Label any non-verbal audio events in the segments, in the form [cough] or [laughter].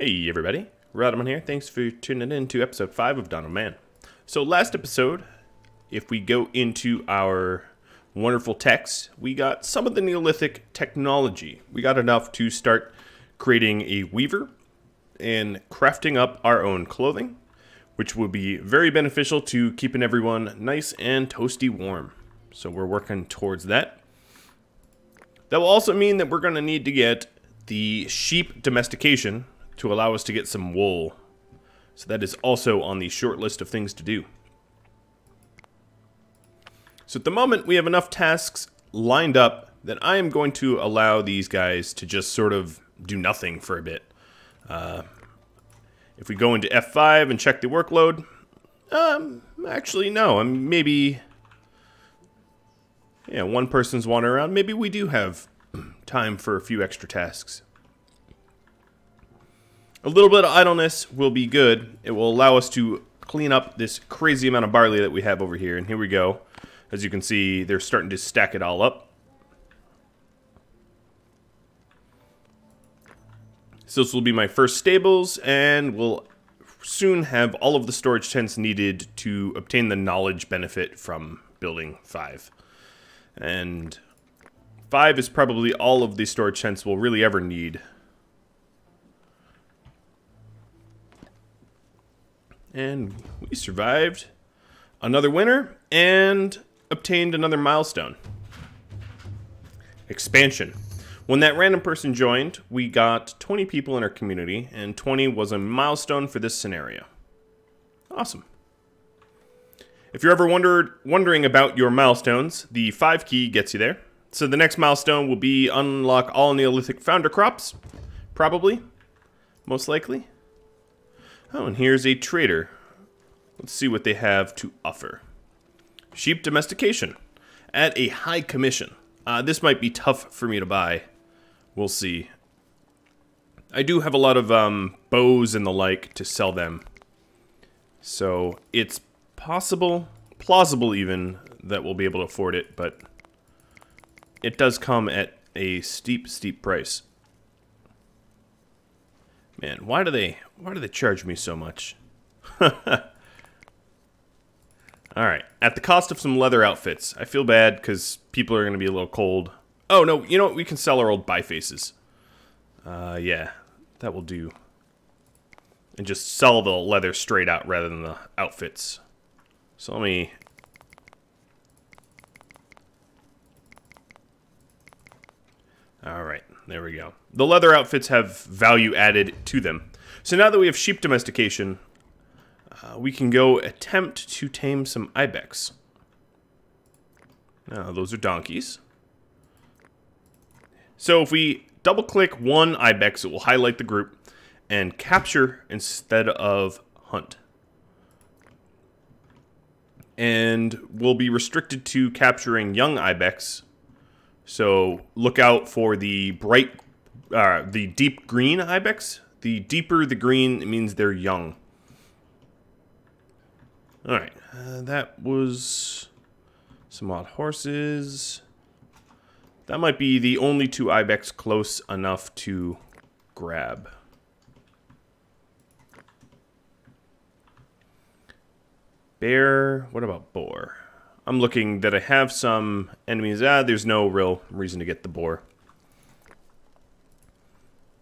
Hey everybody, Rhadamant here. Thanks for tuning in to episode 5 of Dawn of Man. So last episode, if we go into our wonderful text, we got some of the Neolithic technology. We got enough to start creating a weaver and crafting up our own clothing, which will be very beneficial to keeping everyone nice and toasty warm. So we're working towards that. That will also mean that we're going to need to get the sheep domestication to allow us to get some wool. So that is also on the short list of things to do. So at the moment, we have enough tasks lined up that I am going to allow these guys to just sort of do nothing for a bit. Uh, if we go into F5 and check the workload, um, actually, no. I'm um, maybe, yeah, one person's wandering around. Maybe we do have [clears throat] time for a few extra tasks. A little bit of idleness will be good. It will allow us to clean up this crazy amount of barley that we have over here. And here we go. As you can see, they're starting to stack it all up. So this will be my first stables, and we'll soon have all of the storage tents needed to obtain the knowledge benefit from building 5. And 5 is probably all of the storage tents we'll really ever need And we survived another winter and obtained another milestone. Expansion. When that random person joined, we got 20 people in our community, and 20 was a milestone for this scenario. Awesome. If you're ever wondered, wondering about your milestones, the 5 key gets you there. So the next milestone will be unlock all Neolithic founder crops. Probably. Most likely. Oh, and here's a trader. Let's see what they have to offer. Sheep domestication at a high commission. Uh, this might be tough for me to buy. We'll see. I do have a lot of um, bows and the like to sell them. So it's possible, plausible even, that we'll be able to afford it, but it does come at a steep, steep price. Man, why do they why do they charge me so much? [laughs] Alright, at the cost of some leather outfits. I feel bad because people are going to be a little cold. Oh, no, you know what? We can sell our old bifaces. Uh, yeah, that will do. And just sell the leather straight out rather than the outfits. So let me... Alright. There we go. The leather outfits have value added to them. So now that we have sheep domestication, uh, we can go attempt to tame some ibex. Now, those are donkeys. So if we double click one ibex, it will highlight the group and capture instead of hunt. And we'll be restricted to capturing young ibex so look out for the bright, uh, the deep green ibex. The deeper the green means they're young. All right, uh, that was some odd horses. That might be the only two ibex close enough to grab. Bear, what about boar? I'm looking that I have some enemies. Ah, there's no real reason to get the boar.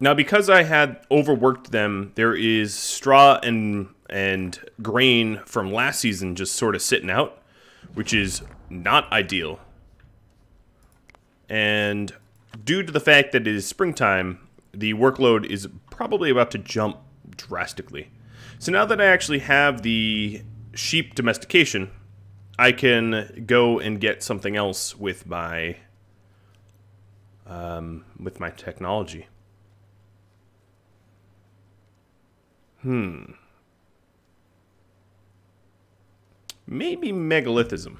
Now, because I had overworked them, there is straw and and grain from last season just sort of sitting out, which is not ideal. And due to the fact that it is springtime, the workload is probably about to jump drastically. So now that I actually have the sheep domestication, I can go and get something else with my um, with my technology. Hmm. Maybe megalithism.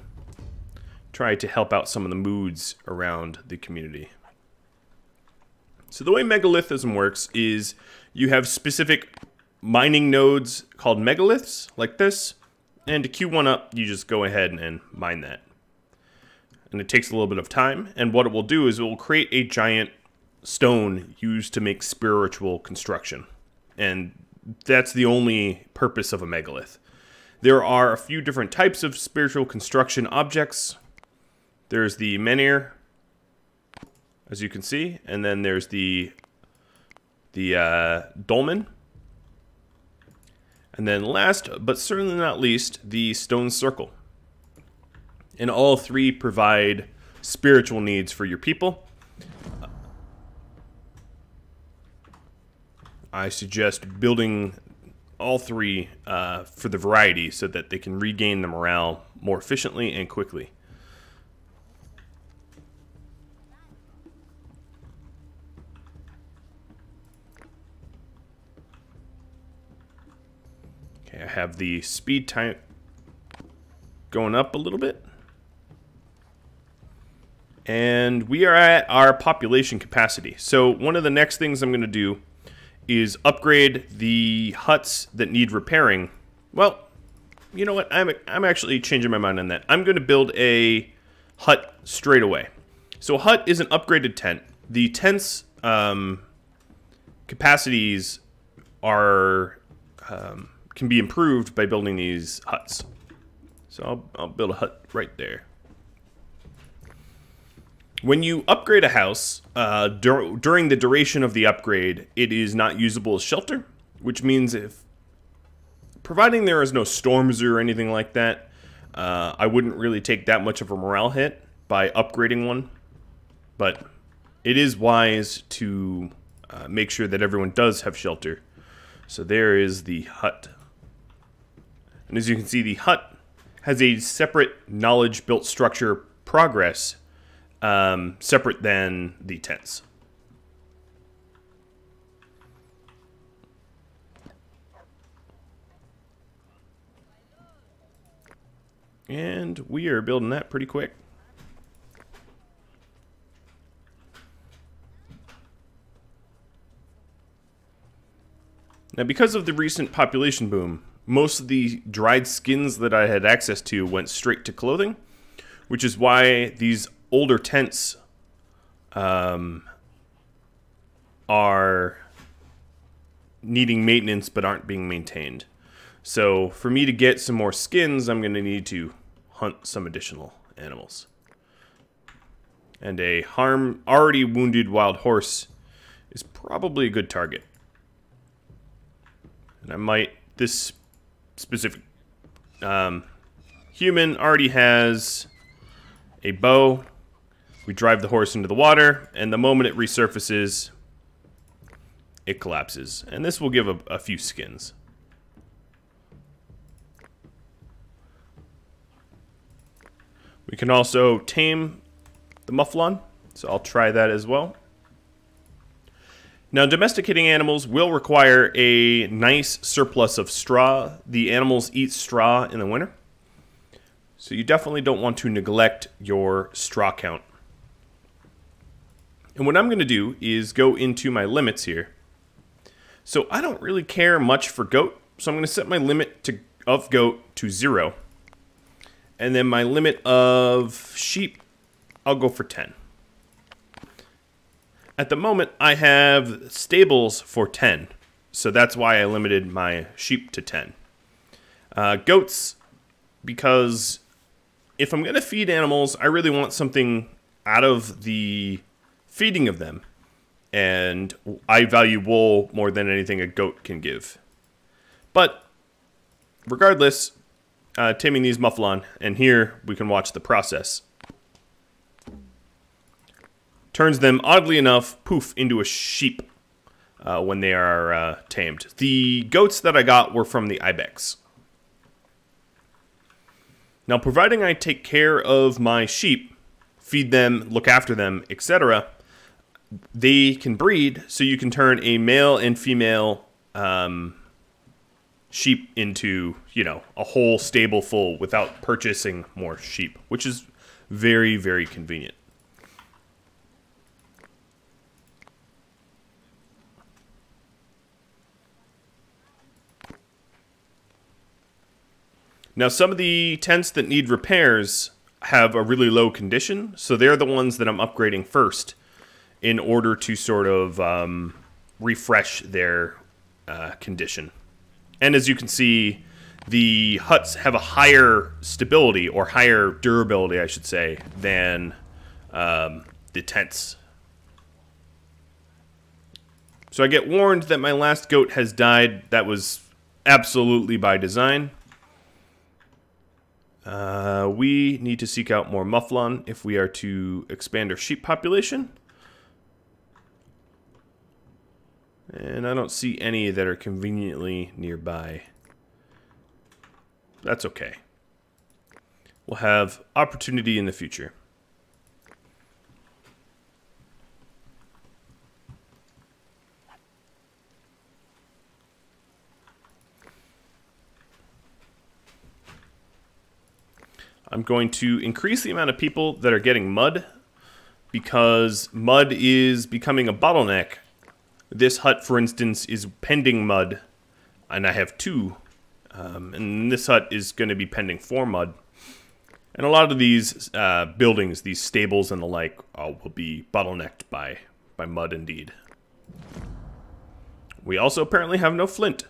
Try to help out some of the moods around the community. So the way megalithism works is you have specific mining nodes called megaliths, like this, and to queue one up, you just go ahead and mine that. And it takes a little bit of time, and what it will do is it will create a giant stone used to make spiritual construction. and that's the only purpose of a megalith. There are a few different types of spiritual construction objects. There's the menhir, as you can see, and then there's the the uh, dolmen, and then last but certainly not least, the stone circle. And all three provide spiritual needs for your people. I suggest building all three uh, for the variety so that they can regain the morale more efficiently and quickly. I have the speed time going up a little bit. And we are at our population capacity. So one of the next things I'm going to do is upgrade the huts that need repairing. Well, you know what? I'm, I'm actually changing my mind on that. I'm going to build a hut straight away. So a hut is an upgraded tent. The tent's um, capacities are um, can be improved by building these huts. So I'll, I'll build a hut right there. When you upgrade a house, uh, dur during the duration of the upgrade, it is not usable as shelter, which means if, providing there is no storms or anything like that, uh, I wouldn't really take that much of a morale hit by upgrading one. But it is wise to uh, make sure that everyone does have shelter. So there is the hut. And as you can see, the hut has a separate knowledge built structure progress um, separate than the tents. And we are building that pretty quick. Now, because of the recent population boom, most of the dried skins that I had access to went straight to clothing, which is why these older tents um, are needing maintenance but aren't being maintained. So for me to get some more skins, I'm going to need to hunt some additional animals. And a harm already wounded wild horse is probably a good target. And I might, this specific um, human already has a bow we drive the horse into the water, and the moment it resurfaces, it collapses. And this will give a, a few skins. We can also tame the Mouflon, so I'll try that as well. Now, domesticating animals will require a nice surplus of straw. The animals eat straw in the winter, so you definitely don't want to neglect your straw count. And what I'm going to do is go into my limits here. So I don't really care much for goat, so I'm going to set my limit to of goat to zero. And then my limit of sheep, I'll go for 10. At the moment, I have stables for 10, so that's why I limited my sheep to 10. Uh, goats, because if I'm going to feed animals, I really want something out of the feeding of them. And I value wool more than anything a goat can give. But regardless, uh, taming these Mouflon, and here we can watch the process. Turns them, oddly enough, poof, into a sheep uh, when they are uh, tamed. The goats that I got were from the Ibex. Now, providing I take care of my sheep, feed them, look after them, etc., they can breed, so you can turn a male and female um, sheep into you know a whole stable full without purchasing more sheep, which is very very convenient. Now, some of the tents that need repairs have a really low condition, so they're the ones that I'm upgrading first in order to sort of um, refresh their uh, condition. And as you can see, the huts have a higher stability or higher durability, I should say, than um, the tents. So I get warned that my last goat has died. That was absolutely by design. Uh, we need to seek out more mouflon if we are to expand our sheep population. And I don't see any that are conveniently nearby. That's okay. We'll have opportunity in the future. I'm going to increase the amount of people that are getting mud because mud is becoming a bottleneck. This hut, for instance, is pending mud, and I have two. Um, and this hut is going to be pending four mud. And a lot of these uh, buildings, these stables and the like, uh, will be bottlenecked by, by mud indeed. We also apparently have no flint.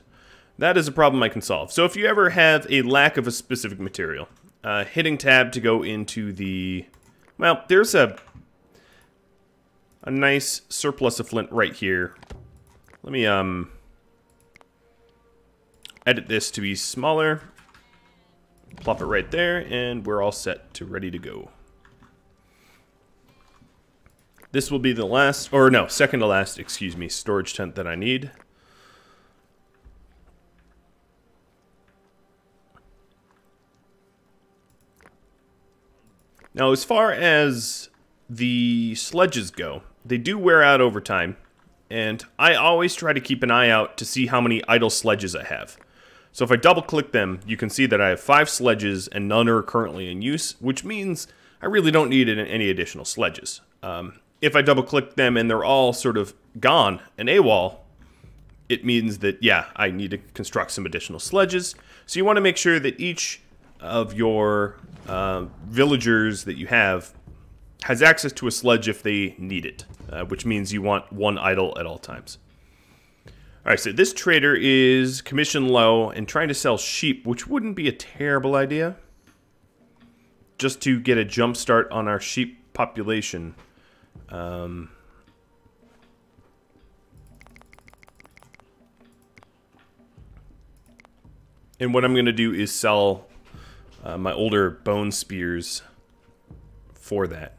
That is a problem I can solve. So if you ever have a lack of a specific material, uh, hitting tab to go into the... Well, there's a a nice surplus of flint right here. Let me um edit this to be smaller. Plop it right there, and we're all set to ready to go. This will be the last, or no, second to last, excuse me, storage tent that I need. Now, as far as the sledges go, they do wear out over time, and I always try to keep an eye out to see how many idle sledges I have. So if I double click them, you can see that I have five sledges and none are currently in use, which means I really don't need any additional sledges. Um, if I double click them and they're all sort of gone and AWOL, it means that, yeah, I need to construct some additional sledges. So you want to make sure that each of your uh, villagers that you have has access to a sledge if they need it, uh, which means you want one idle at all times. All right, so this trader is commission low and trying to sell sheep, which wouldn't be a terrible idea. Just to get a jump start on our sheep population. Um, and what I'm going to do is sell uh, my older bone spears for that.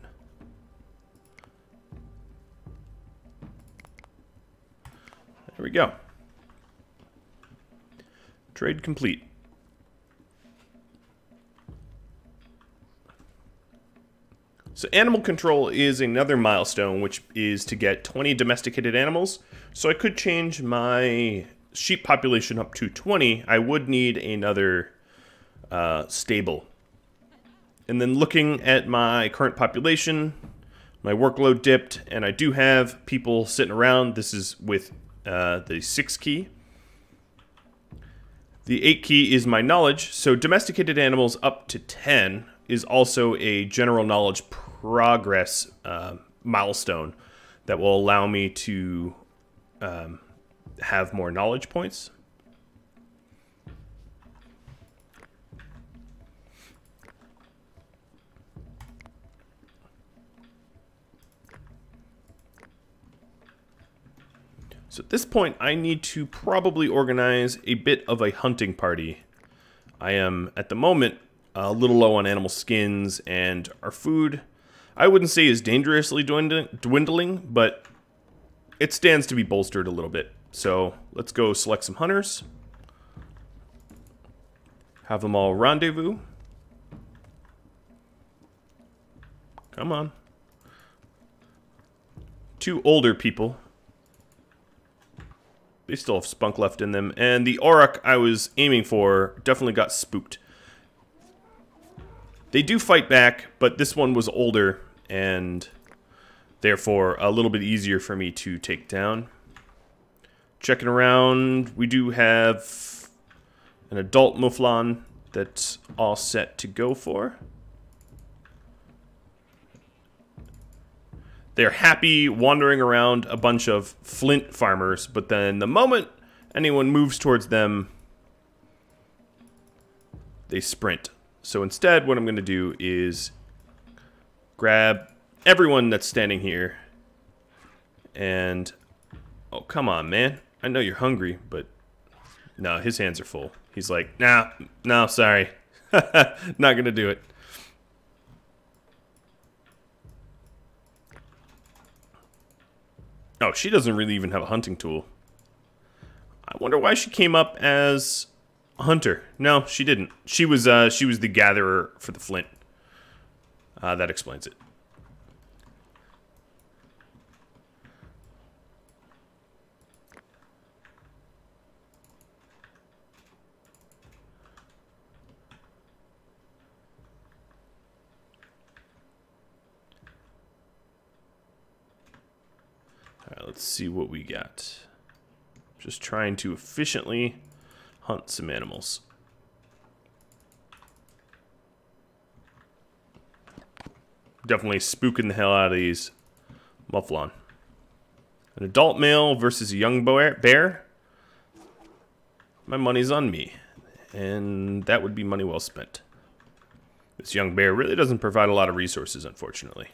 There we go. Trade complete. So animal control is another milestone, which is to get 20 domesticated animals. So I could change my sheep population up to 20. I would need another uh, stable. And then looking at my current population, my workload dipped, and I do have people sitting around. This is with uh, the 6 key. The 8 key is my knowledge, so domesticated animals up to 10 is also a general knowledge progress uh, milestone that will allow me to um, have more knowledge points. So at this point, I need to probably organize a bit of a hunting party. I am, at the moment, a little low on animal skins, and our food, I wouldn't say is dangerously dwindling, but it stands to be bolstered a little bit. So let's go select some hunters. Have them all rendezvous. Come on. Two older people they still have spunk left in them. And the Auroch I was aiming for definitely got spooked. They do fight back, but this one was older and therefore a little bit easier for me to take down. Checking around, we do have an adult Mouflon that's all set to go for. They're happy wandering around a bunch of flint farmers, but then the moment anyone moves towards them, they sprint. So instead, what I'm going to do is grab everyone that's standing here and... Oh, come on, man. I know you're hungry, but... No, his hands are full. He's like, nah, no, sorry. [laughs] Not going to do it. Oh, she doesn't really even have a hunting tool. I wonder why she came up as a hunter. No, she didn't. She was uh, she was the gatherer for the flint. Uh, that explains it. Let's see what we got. Just trying to efficiently hunt some animals. Definitely spooking the hell out of these Mouflon. An adult male versus a young bear? My money's on me. And that would be money well spent. This young bear really doesn't provide a lot of resources, unfortunately.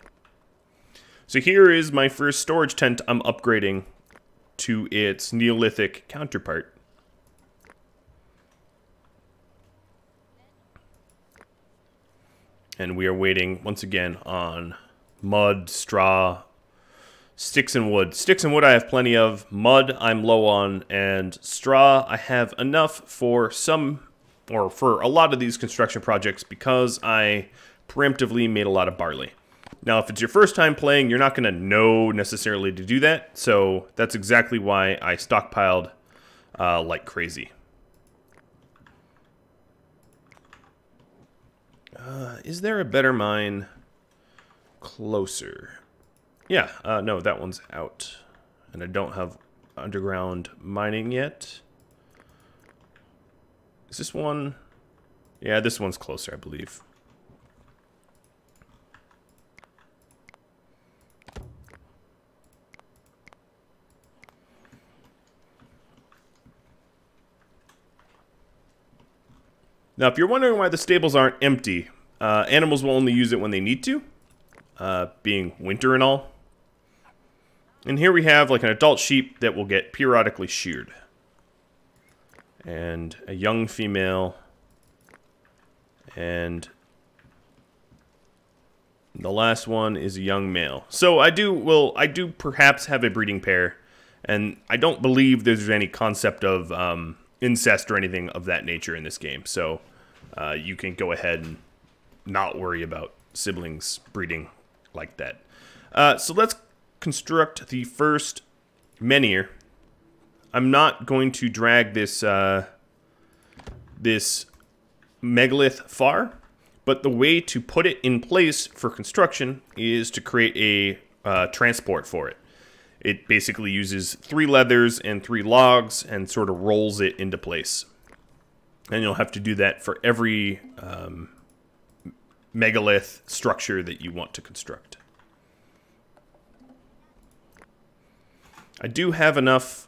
So here is my first storage tent I'm upgrading to its Neolithic counterpart. And we are waiting once again on mud, straw, sticks and wood. Sticks and wood I have plenty of. Mud I'm low on. And straw I have enough for some, or for a lot of these construction projects because I preemptively made a lot of barley. Now, if it's your first time playing, you're not going to know necessarily to do that, so that's exactly why I stockpiled uh, like crazy. Uh, is there a better mine closer? Yeah, uh, no, that one's out. And I don't have underground mining yet. Is this one? Yeah, this one's closer, I believe. Now, if you're wondering why the stables aren't empty, uh, animals will only use it when they need to, uh, being winter and all. And here we have like an adult sheep that will get periodically sheared. And a young female. And the last one is a young male. So I do well, I do perhaps have a breeding pair, and I don't believe there's any concept of um, incest or anything of that nature in this game. So uh, you can go ahead and not worry about siblings breeding like that. Uh, so let's construct the first menhir. I'm not going to drag this uh, this megalith far, but the way to put it in place for construction is to create a uh, transport for it. It basically uses three leathers and three logs and sort of rolls it into place. And you'll have to do that for every um, megalith structure that you want to construct. I do have enough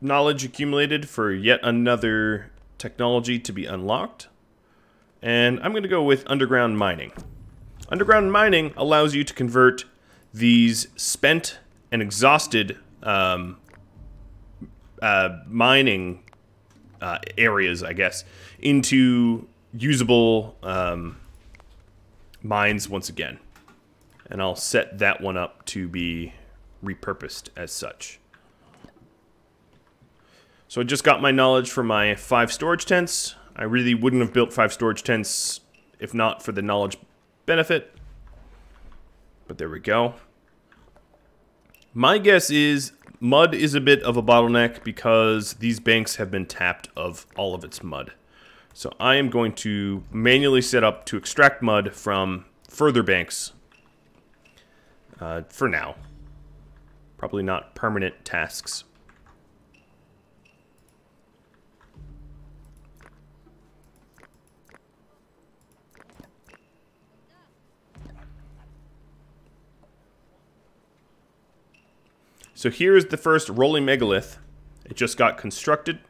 knowledge accumulated for yet another technology to be unlocked. And I'm going to go with underground mining. Underground mining allows you to convert these spent and exhausted um, uh, mining uh, areas, I guess, into usable um, mines once again. And I'll set that one up to be repurposed as such. So I just got my knowledge from my five storage tents. I really wouldn't have built five storage tents if not for the knowledge benefit. But there we go. My guess is Mud is a bit of a bottleneck because these banks have been tapped of all of its mud. So I am going to manually set up to extract mud from further banks uh, for now. Probably not permanent tasks. So here's the first rolling megalith. It just got constructed.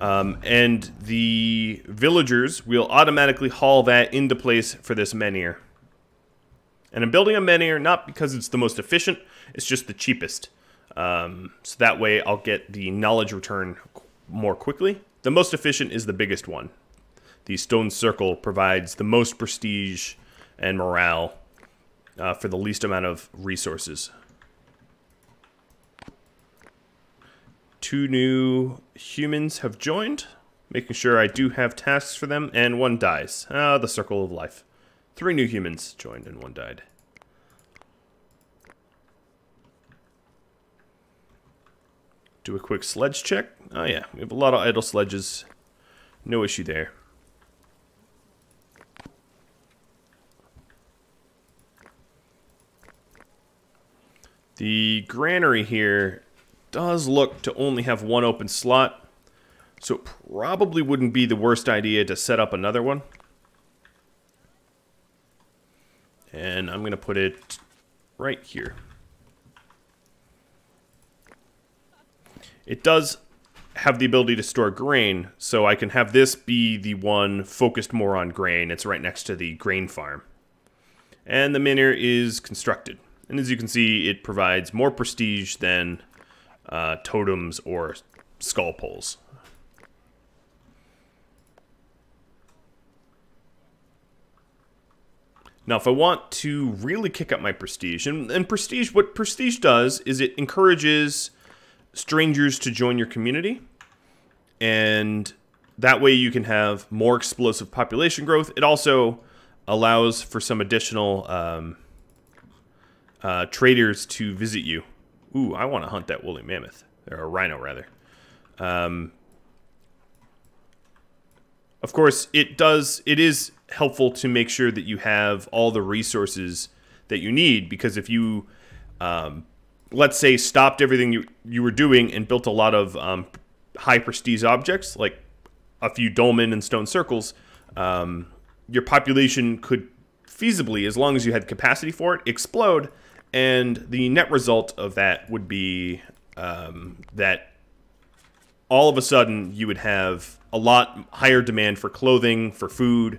Um, and the villagers will automatically haul that into place for this menhir. And I'm building a menhir not because it's the most efficient, it's just the cheapest. Um, so that way I'll get the knowledge return more quickly. The most efficient is the biggest one. The stone circle provides the most prestige and morale uh, for the least amount of resources. Two new humans have joined, making sure I do have tasks for them, and one dies. Ah, the circle of life. Three new humans joined and one died. Do a quick sledge check. Oh yeah, we have a lot of idle sledges. No issue there. The granary here does look to only have one open slot, so it probably wouldn't be the worst idea to set up another one. And I'm going to put it right here. It does have the ability to store grain, so I can have this be the one focused more on grain. It's right next to the grain farm. And the menhir is constructed. And as you can see, it provides more prestige than uh, totems or skull poles. Now, if I want to really kick up my prestige, and, and prestige, what prestige does is it encourages strangers to join your community, and that way you can have more explosive population growth. It also allows for some additional um, uh, traders to visit you. Ooh, I want to hunt that woolly mammoth. Or a rhino, rather. Um, of course, it does. It is helpful to make sure that you have all the resources that you need because if you, um, let's say, stopped everything you you were doing and built a lot of um, high prestige objects like a few dolmen and stone circles, um, your population could feasibly, as long as you had capacity for it, explode and the net result of that would be um, that all of a sudden you would have a lot higher demand for clothing, for food.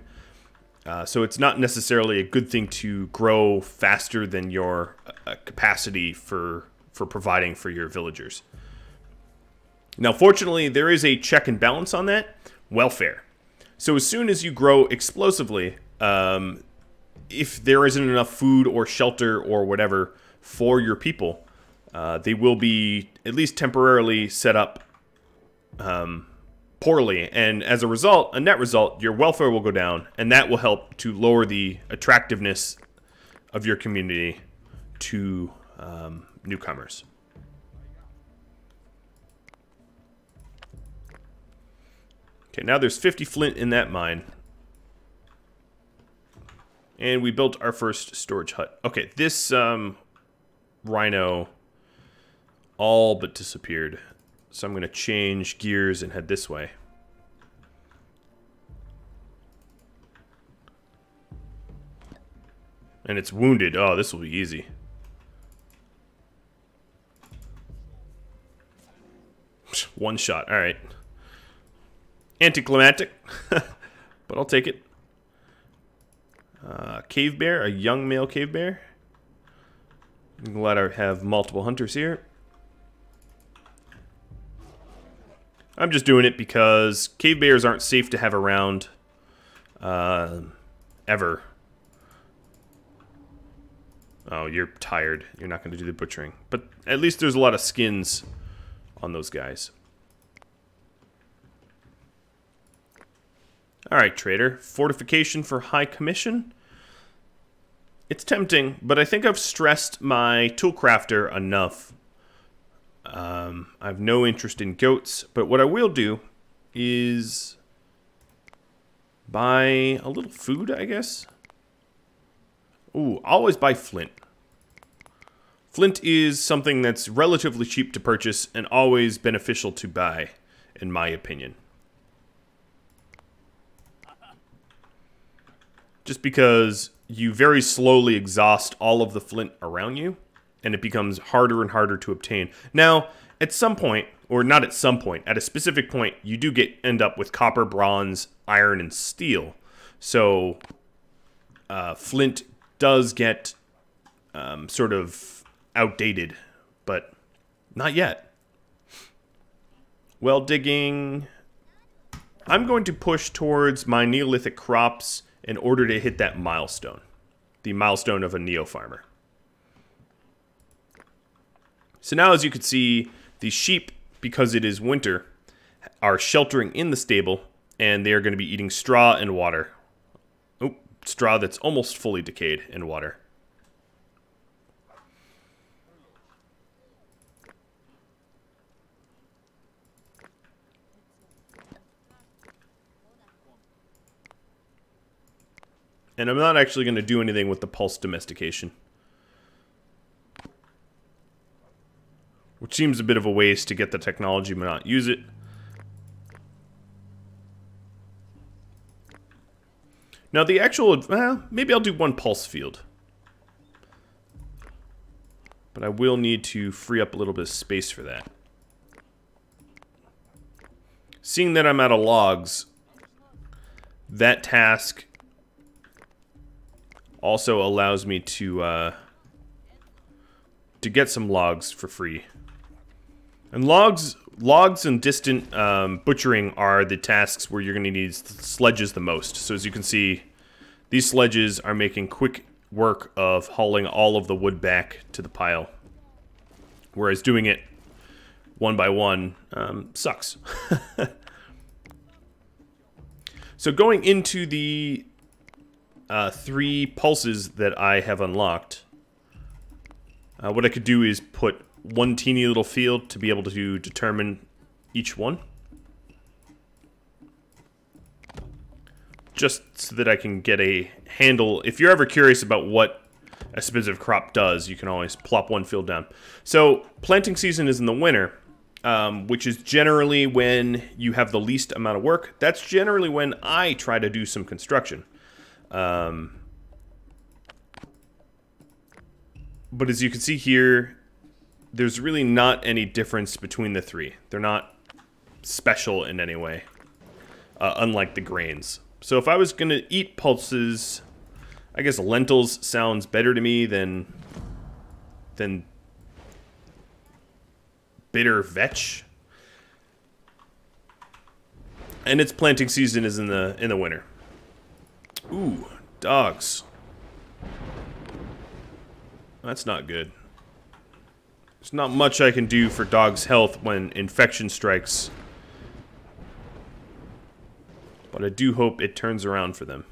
Uh, so it's not necessarily a good thing to grow faster than your uh, capacity for for providing for your villagers. Now, fortunately, there is a check and balance on that welfare. So as soon as you grow explosively, um, if there isn't enough food or shelter or whatever for your people, uh, they will be at least temporarily set up um, poorly. And as a result, a net result, your welfare will go down, and that will help to lower the attractiveness of your community to um, newcomers. Okay, now there's 50 flint in that mine. And we built our first storage hut. Okay, this um, rhino all but disappeared. So I'm going to change gears and head this way. And it's wounded. Oh, this will be easy. One shot. All right. Anticlimactic. [laughs] but I'll take it. Uh, cave bear, a young male cave bear. I'm glad I have multiple hunters here. I'm just doing it because cave bears aren't safe to have around uh, ever. Oh, you're tired. You're not going to do the butchering. But at least there's a lot of skins on those guys. Alright, trader. Fortification for high commission. It's tempting, but I think I've stressed my toolcrafter enough. Um, I have no interest in goats, but what I will do is buy a little food, I guess. Ooh, always buy flint. Flint is something that's relatively cheap to purchase and always beneficial to buy, in my opinion. Just because you very slowly exhaust all of the flint around you and it becomes harder and harder to obtain. Now, at some point, or not at some point, at a specific point, you do get end up with copper, bronze, iron, and steel. So uh, flint does get um, sort of outdated, but not yet. Well digging. I'm going to push towards my Neolithic crops in order to hit that milestone. The milestone of a Neo farmer. So now as you can see, the sheep, because it is winter, are sheltering in the stable, and they are going to be eating straw and water. Oh, straw that's almost fully decayed in water. And I'm not actually going to do anything with the pulse domestication. Which seems a bit of a waste to get the technology but not use it. Now the actual, well, maybe I'll do one pulse field. But I will need to free up a little bit of space for that. Seeing that I'm out of logs, that task also allows me to uh, to get some logs for free. And logs, logs and distant um, butchering are the tasks where you're going to need sledges the most. So as you can see, these sledges are making quick work of hauling all of the wood back to the pile. Whereas doing it one by one um, sucks. [laughs] so going into the uh, three pulses that I have unlocked, uh, what I could do is put one teeny little field to be able to determine each one. Just so that I can get a handle. If you're ever curious about what a specific crop does, you can always plop one field down. So planting season is in the winter, um, which is generally when you have the least amount of work. That's generally when I try to do some construction. Um, but as you can see here, there's really not any difference between the three. They're not special in any way, uh, unlike the grains. So if I was going to eat pulses, I guess lentils sounds better to me than than bitter vetch. And its planting season is in the in the winter. Ooh, dogs. That's not good. There's not much I can do for dogs' health when infection strikes. But I do hope it turns around for them.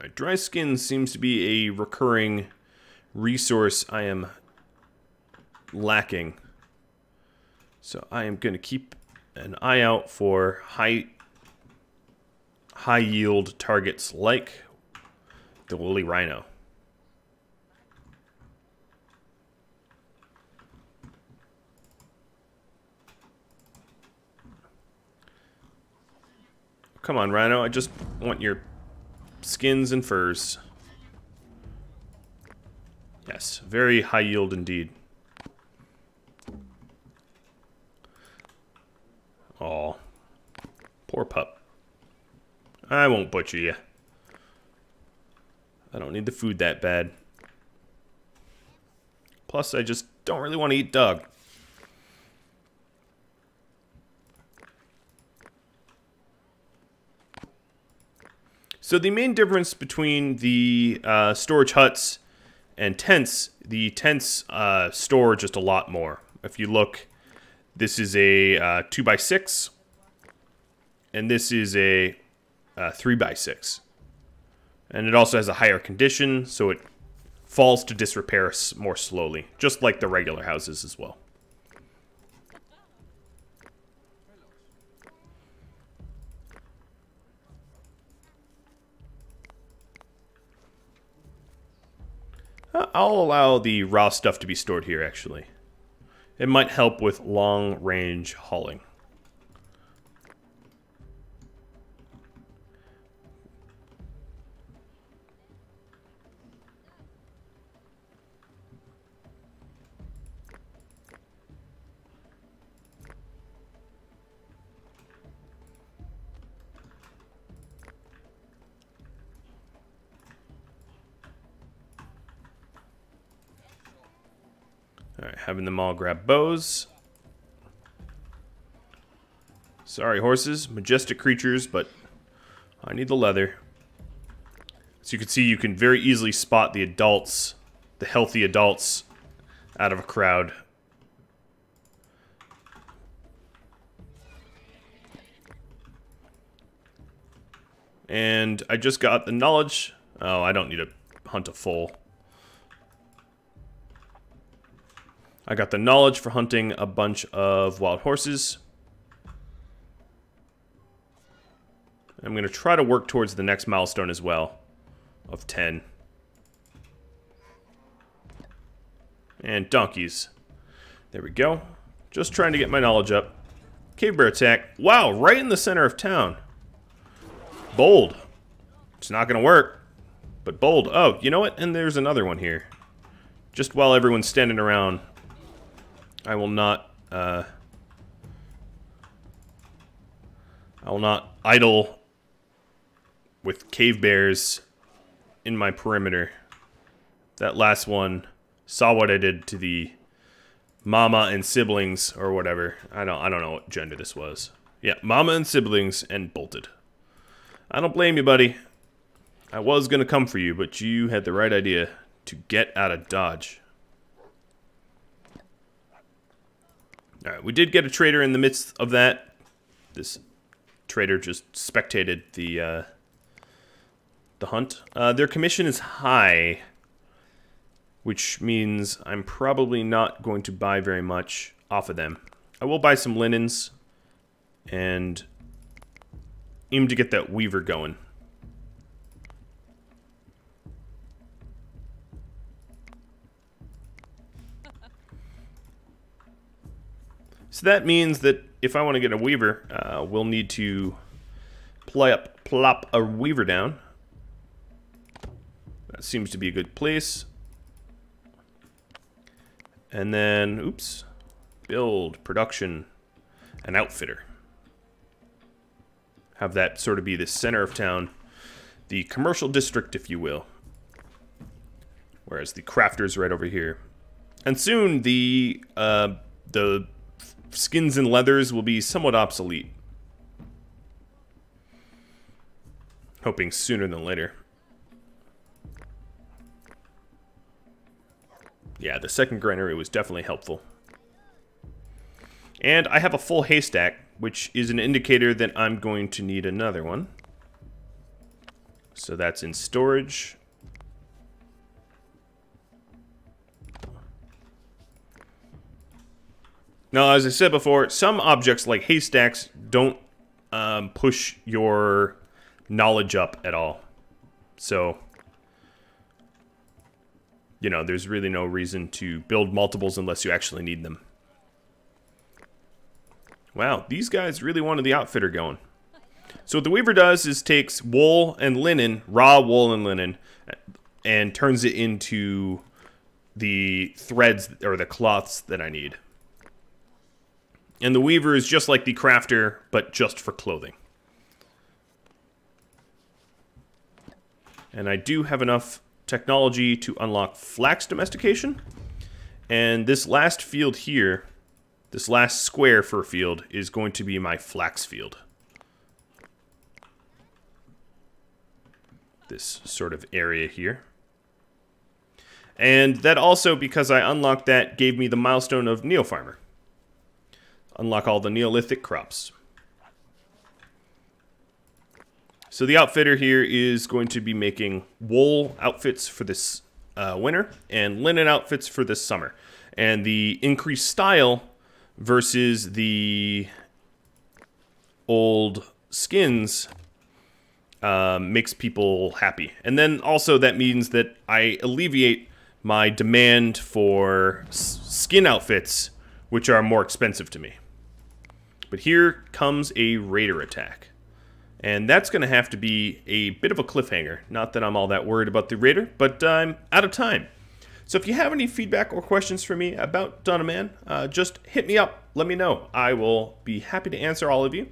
Right, dry skin seems to be a recurring resource I am lacking. So I am going to keep an eye out for high high yield targets like the woolly rhino. Come on, rhino. I just want your skins and furs. Yes, very high yield indeed. Oh, poor pup. I won't butcher you. I don't need the food that bad. Plus, I just don't really want to eat dog. So the main difference between the uh, storage huts and tents, the tents uh, store just a lot more. If you look this is a uh, 2x6, and this is a uh, 3x6. And it also has a higher condition, so it falls to disrepair more slowly, just like the regular houses as well. Uh, I'll allow the raw stuff to be stored here, actually. It might help with long range hauling. Them all grab bows. Sorry, horses. Majestic creatures, but I need the leather. As you can see, you can very easily spot the adults, the healthy adults, out of a crowd. And I just got the knowledge. Oh, I don't need to hunt a foal. I got the knowledge for hunting a bunch of wild horses. I'm going to try to work towards the next milestone as well of 10. And donkeys. There we go. Just trying to get my knowledge up. Cave bear attack. Wow, right in the center of town. Bold. It's not going to work. But bold. Oh, you know what? And there's another one here. Just while everyone's standing around, I will not, uh... I will not idle with cave bears in my perimeter. That last one saw what I did to the mama and siblings or whatever. I don't I don't know what gender this was. Yeah, mama and siblings and bolted. I don't blame you, buddy. I was going to come for you, but you had the right idea to get out of dodge. Alright, we did get a trader in the midst of that. This trader just spectated the uh, the hunt. Uh, their commission is high, which means I'm probably not going to buy very much off of them. I will buy some linens and aim to get that weaver going. So that means that if I want to get a weaver, uh, we'll need to plop, plop a weaver down. That seems to be a good place. And then, oops, build, production, an outfitter. Have that sort of be the center of town, the commercial district, if you will. Whereas the crafter's right over here. And soon the uh, the skins and leathers will be somewhat obsolete. Hoping sooner than later. Yeah, the second granary was definitely helpful. And I have a full haystack, which is an indicator that I'm going to need another one. So that's in storage. Now, as I said before, some objects like haystacks don't um, push your knowledge up at all. So you know, there's really no reason to build multiples unless you actually need them. Wow, these guys really wanted the outfitter going. So what the weaver does is takes wool and linen, raw wool and linen, and turns it into the threads or the cloths that I need. And the weaver is just like the crafter, but just for clothing. And I do have enough technology to unlock flax domestication. And this last field here, this last square for a field, is going to be my flax field. This sort of area here. And that also, because I unlocked that, gave me the milestone of Neofarmer. Unlock all the Neolithic crops. So the outfitter here is going to be making wool outfits for this uh, winter and linen outfits for this summer. And the increased style versus the old skins uh, makes people happy. And then also that means that I alleviate my demand for skin outfits, which are more expensive to me. But here comes a raider attack. And that's going to have to be a bit of a cliffhanger. Not that I'm all that worried about the Raider, but I'm out of time. So if you have any feedback or questions for me about Man, uh, just hit me up. Let me know. I will be happy to answer all of you.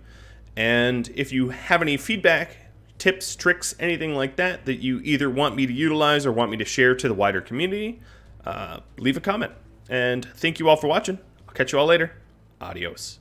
And if you have any feedback, tips, tricks, anything like that that you either want me to utilize or want me to share to the wider community, uh, leave a comment. And thank you all for watching. I'll catch you all later. Adios.